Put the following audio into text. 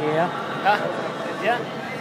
Yeah. Huh? Yeah.